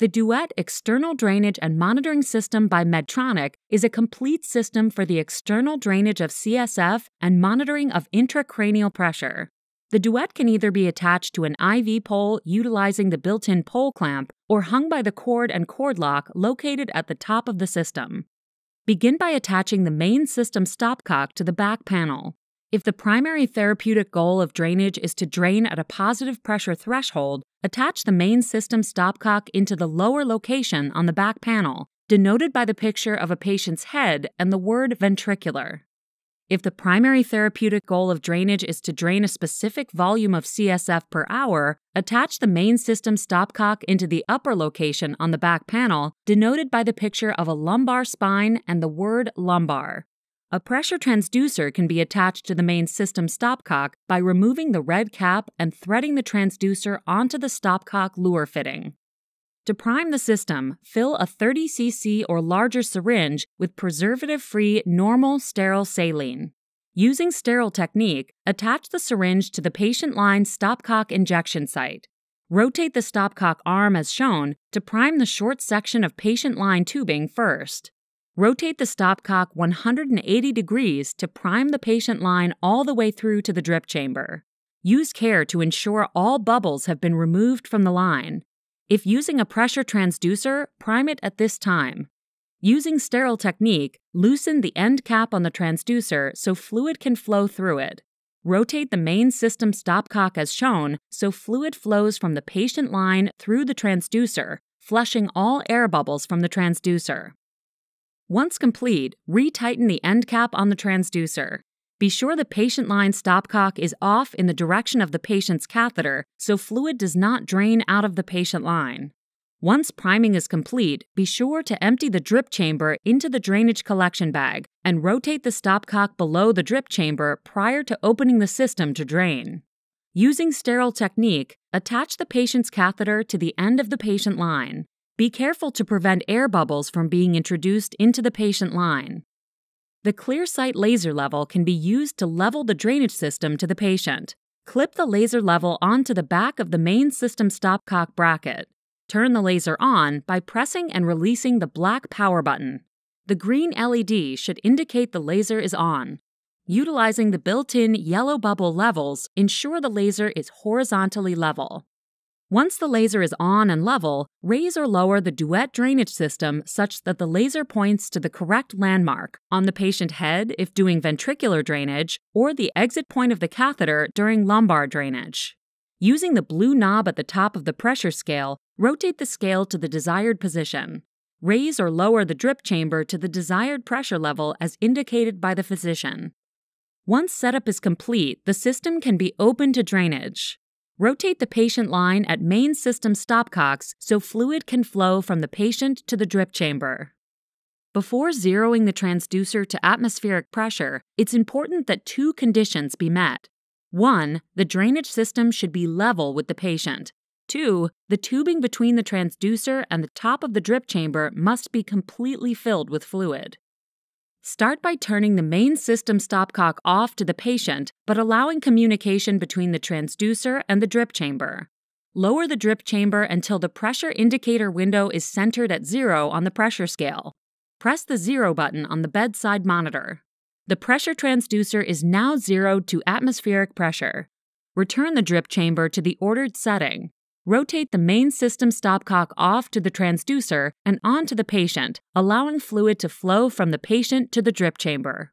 The Duet External Drainage and Monitoring System by Medtronic is a complete system for the external drainage of CSF and monitoring of intracranial pressure. The Duet can either be attached to an IV pole utilizing the built in pole clamp or hung by the cord and cord lock located at the top of the system. Begin by attaching the main system stopcock to the back panel. If the primary therapeutic goal of drainage is to drain at a positive pressure threshold, attach the main system stopcock into the lower location on the back panel, denoted by the picture of a patient's head and the word ventricular. If the primary therapeutic goal of drainage is to drain a specific volume of CSF per hour, attach the main system stopcock into the upper location on the back panel, denoted by the picture of a lumbar spine and the word lumbar. A pressure transducer can be attached to the main system stopcock by removing the red cap and threading the transducer onto the stopcock Luer fitting. To prime the system, fill a 30 cc or larger syringe with preservative free normal sterile saline. Using sterile technique, attach the syringe to the patient line stopcock injection site. Rotate the stopcock arm as shown to prime the short section of patient line tubing first. Rotate the stopcock 180 degrees to prime the patient line all the way through to the drip chamber. Use care to ensure all bubbles have been removed from the line. If using a pressure transducer, prime it at this time. Using sterile technique, loosen the end cap on the transducer so fluid can flow through it. Rotate the main system stopcock as shown so fluid flows from the patient line through the transducer, flushing all air bubbles from the transducer. Once complete, retighten the end cap on the transducer. Be sure the patient line stopcock is off in the direction of the patient's catheter so fluid does not drain out of the patient line. Once priming is complete, be sure to empty the drip chamber into the drainage collection bag and rotate the stopcock below the drip chamber prior to opening the system to drain. Using sterile technique, attach the patient's catheter to the end of the patient line. Be careful to prevent air bubbles from being introduced into the patient line. The ClearSight laser level can be used to level the drainage system to the patient. Clip the laser level onto the back of the main system stopcock bracket. Turn the laser on by pressing and releasing the black power button. The green LED should indicate the laser is on. Utilizing the built in yellow bubble levels, ensure the laser is horizontally level. Once the laser is on and level, raise or lower the duet drainage system such that the laser points to the correct landmark on the patient head if doing ventricular drainage or the exit point of the catheter during lumbar drainage. Using the blue knob at the top of the pressure scale, rotate the scale to the desired position. Raise or lower the drip chamber to the desired pressure level as indicated by the physician. Once setup is complete, the system can be open to drainage. Rotate the patient line at main system stopcocks so fluid can flow from the patient to the drip chamber. Before zeroing the transducer to atmospheric pressure, it's important that two conditions be met. One, the drainage system should be level with the patient. Two, the tubing between the transducer and the top of the drip chamber must be completely filled with fluid. Start by turning the main system stopcock off to the patient, but allowing communication between the transducer and the drip chamber. Lower the drip chamber until the pressure indicator window is centered at zero on the pressure scale. Press the zero button on the bedside monitor. The pressure transducer is now zeroed to atmospheric pressure. Return the drip chamber to the ordered setting. Rotate the main system stopcock off to the transducer and onto the patient, allowing fluid to flow from the patient to the drip chamber.